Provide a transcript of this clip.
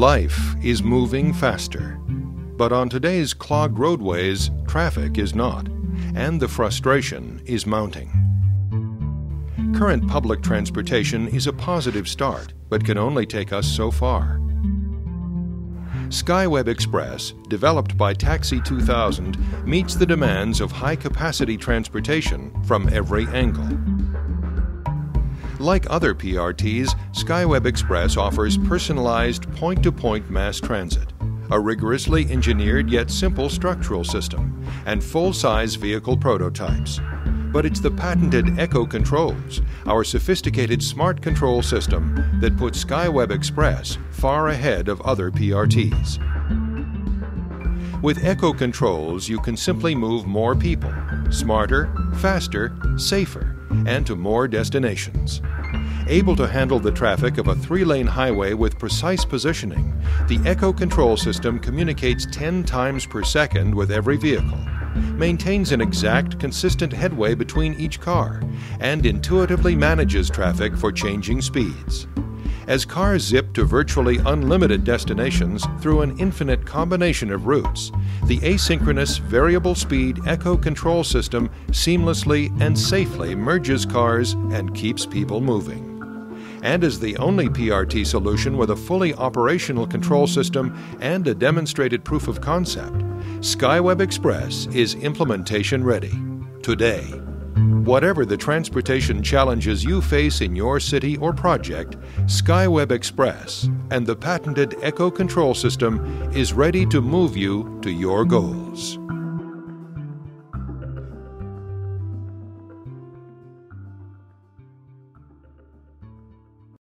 Life is moving faster. But on today's clogged roadways, traffic is not, and the frustration is mounting. Current public transportation is a positive start, but can only take us so far. SkyWeb Express, developed by Taxi 2000, meets the demands of high capacity transportation from every angle. Like other PRTs, SkyWeb Express offers personalized point to point mass transit, a rigorously engineered yet simple structural system, and full size vehicle prototypes. But it's the patented Echo Controls, our sophisticated smart control system, that puts SkyWeb Express far ahead of other PRTs. With Echo Controls, you can simply move more people, smarter, faster, safer, and to more destinations. Able to handle the traffic of a three lane highway with precise positioning, the Echo Control System communicates 10 times per second with every vehicle maintains an exact, consistent headway between each car, and intuitively manages traffic for changing speeds. As cars zip to virtually unlimited destinations through an infinite combination of routes, the asynchronous variable speed echo control system seamlessly and safely merges cars and keeps people moving and is the only PRT solution with a fully operational control system and a demonstrated proof of concept. SkyWeb Express is implementation ready today. Whatever the transportation challenges you face in your city or project, SkyWeb Express and the patented Echo Control System is ready to move you to your goals.